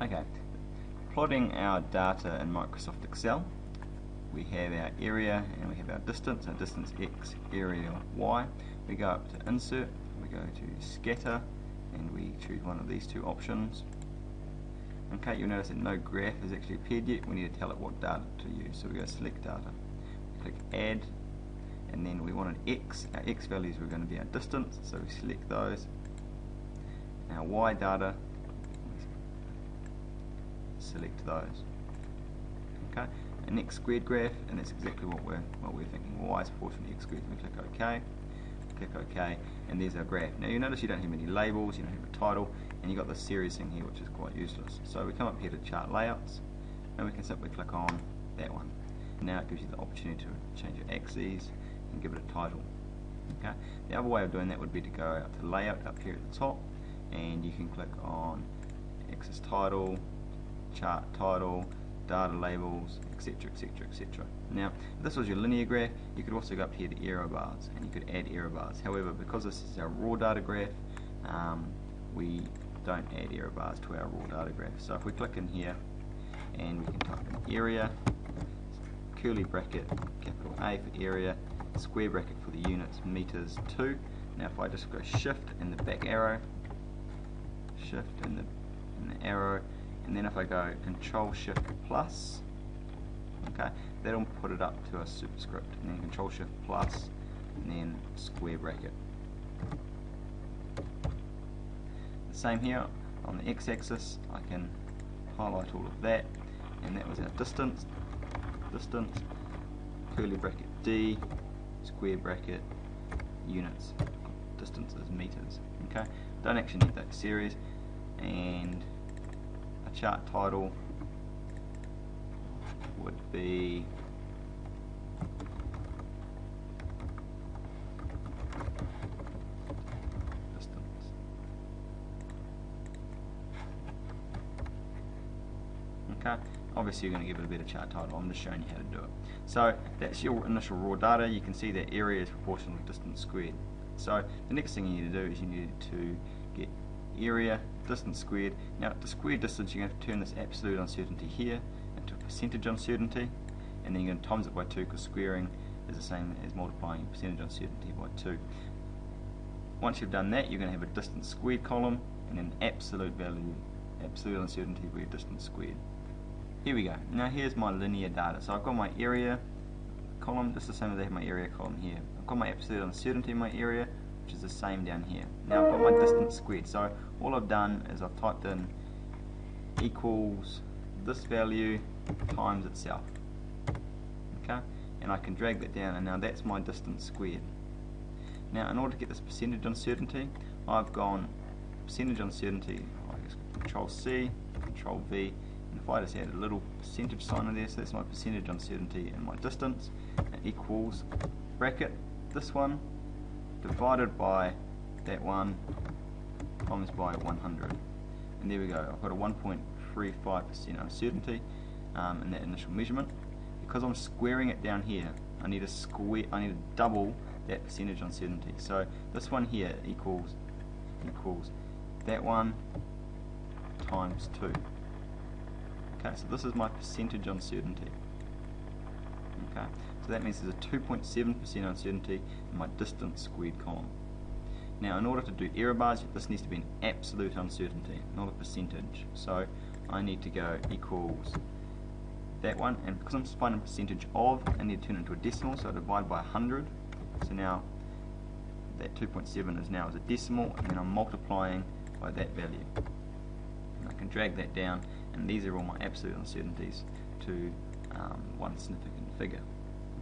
Okay, plotting our data in Microsoft Excel, we have our area and we have our distance, our distance x, area y. We go up to insert, we go to scatter, and we choose one of these two options. Okay, you'll notice that no graph has actually appeared yet. We need to tell it what data to use. So we go select data, click add, and then we want an x. Our x values are going to be our distance, so we select those. Our y data, select those. Okay, an x squared graph, and that's exactly what we're what we're thinking. Y is proportional to x squared. We click OK, click OK, and there's our graph. Now you notice you don't have any labels, you don't have a title, and you've got this series thing here, which is quite useless. So we come up here to chart layouts, and we can simply click on that one. Now it gives you the opportunity to change your axes and give it a title. Okay. The other way of doing that would be to go out to layout up here at the top, and you can click on axis title, chart title, data labels, etc, etc, etc. Now, if this was your linear graph, you could also go up here to error bars, and you could add error bars. However, because this is our raw data graph, um, we don't add error bars to our raw data graph. So if we click in here, and we can type in area, curly bracket, capital A for area, square bracket for the units, meters 2. Now if I just go shift and the back arrow, shift and the, and the arrow, and then if I go control shift plus okay that'll put it up to a superscript. And then control shift plus and then square bracket. The same here on the x-axis I can highlight all of that. And that was our distance distance curly bracket D square bracket units distance is meters okay? Don't actually need that series. And chart title would be. Okay, obviously you're going to give it a better chart title, I'm just showing you how to do it. So that's your initial raw data, you can see that area is proportional to distance squared. So the next thing you need to do is you need to area distance squared. Now the squared distance you're going to turn this absolute uncertainty here into a percentage uncertainty and then you're going to times it by 2 because squaring is the same as multiplying percentage uncertainty by 2. Once you've done that you're going to have a distance squared column and an absolute value, absolute uncertainty your distance squared. Here we go. Now here's my linear data. So I've got my area column, just the same as I have my area column here. I've got my absolute uncertainty in my area, which is the same down here. Now I've got my distance squared. So all I've done is I've typed in equals this value times itself. Okay? And I can drag that down and now that's my distance squared. Now in order to get this percentage uncertainty, I've gone percentage uncertainty, I guess control C, control V, and if I just add a little percentage sign in there, so that's my percentage uncertainty and my distance, equals bracket, this one, divided by that one times by 100. And there we go, I've got a 1.35% uncertainty um, in that initial measurement. Because I'm squaring it down here, I need a square, I need to double that percentage uncertainty. So this one here equals equals that one times 2. Okay, so this is my percentage uncertainty. Okay, so that means there's a 2.7% uncertainty in my distance squared column. Now in order to do error bars, this needs to be an absolute uncertainty, not a percentage. So I need to go equals that one, and because I'm finding a percentage of, I need to turn it into a decimal, so I divide by 100. So now that 2.7 is now as a decimal, and then I'm multiplying by that value. And I can drag that down, and these are all my absolute uncertainties to um, one significant figure.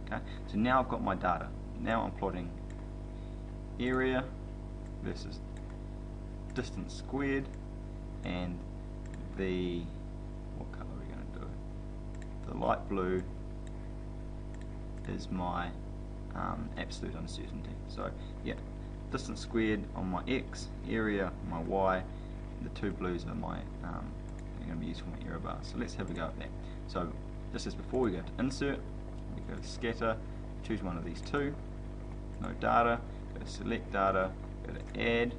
Okay, so now I've got my data. Now I'm plotting area versus distance squared and the what color are we going to do? The light blue is my um, absolute uncertainty. So yeah distance squared on my x area my y the two blues are my um, going to be used for my error bars so let's have a go at that. So just as before we go to insert we go scatter choose one of these two no data go to select data go to add,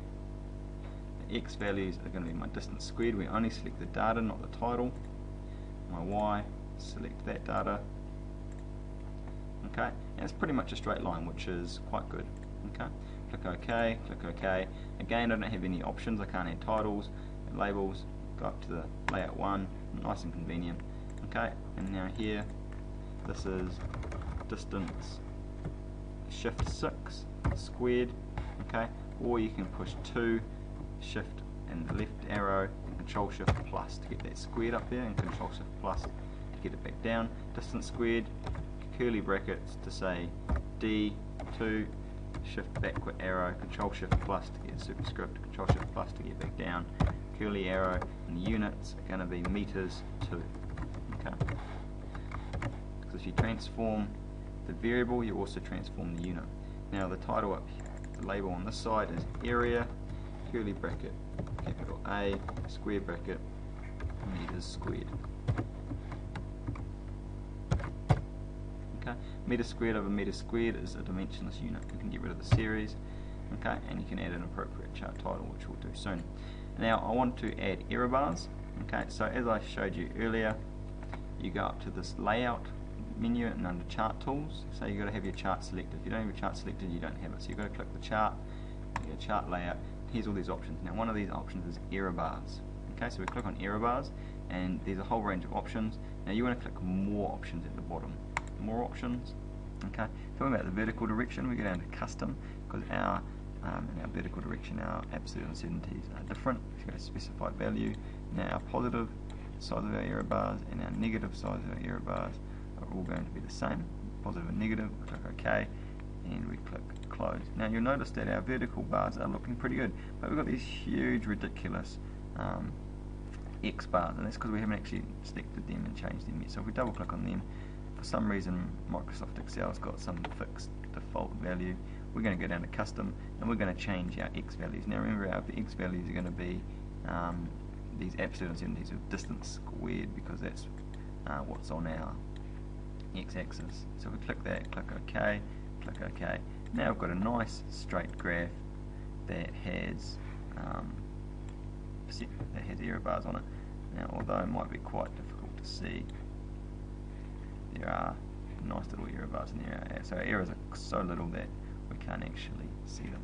the x values are going to be my distance squared. We only select the data, not the title. My y, select that data. Okay, and it's pretty much a straight line, which is quite good. Okay, click OK, click OK. Again, I don't have any options. I can't add titles and labels. Go up to the layout one, nice and convenient. Okay, and now here, this is distance. Shift 6 squared okay? Or you can push 2 shift and left arrow and control shift plus to get that squared up there and control shift plus to get it back down. Distance squared curly brackets to say D2 shift backward arrow control shift plus to get superscript control shift plus to get back down. Curly arrow and units are going to be meters 2 okay because if you transform the variable, you also transform the unit. Now the title up here, the label on this side is area, curly bracket, capital A, square bracket, meters squared. Okay, meter squared over meter squared is a dimensionless unit. You can get rid of the series, okay, and you can add an appropriate chart title, which we'll do soon. Now I want to add error bars. Okay, so as I showed you earlier, you go up to this layout menu and under chart tools. So you've got to have your chart selected. If you don't have your chart selected you don't have it. So you've got to click the chart your chart layout. Here's all these options. Now one of these options is error bars. Okay so we click on error bars and there's a whole range of options. Now you want to click more options at the bottom. More options okay? Talking about the vertical direction we go down to custom because our um, in our vertical direction our absolute uncertainties are different. So we go to specified value. Now our positive size of our error bars and our negative size of our error bars are all going to be the same, positive and negative, we click OK, and we click close. Now you'll notice that our vertical bars are looking pretty good, but we've got these huge, ridiculous um, X bars, and that's because we haven't actually selected them and changed them yet. So if we double click on them, for some reason Microsoft Excel's got some fixed default value. We're going to go down to custom, and we're going to change our X values. Now remember, our X values are going to be um, these absolute uncertainties of distance squared, because that's uh, what's on our x-axis. So we click that, click OK, click OK. Now we've got a nice straight graph that has um, that has error bars on it. Now although it might be quite difficult to see, there are nice little error bars in there. So errors are so little that we can't actually see them.